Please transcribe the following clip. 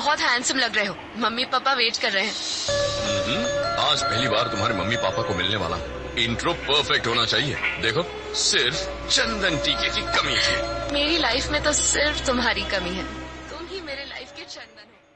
बहुत हैंडसम लग रहे हो। मम्मी पापा वेट कर रहे हैं। हम्म, आज पहली बार तुम्हारे मम्मी पापा को मिलने वाला। इंट्रो परफेक्ट होना चाहिए। देखो सिर्फ़ चंदन टीके की कमी है मेरी लाइफ में तो सिर्फ़ तुम्हारी कमी है। तुम ही मेरे लाइफ के चंदन हो।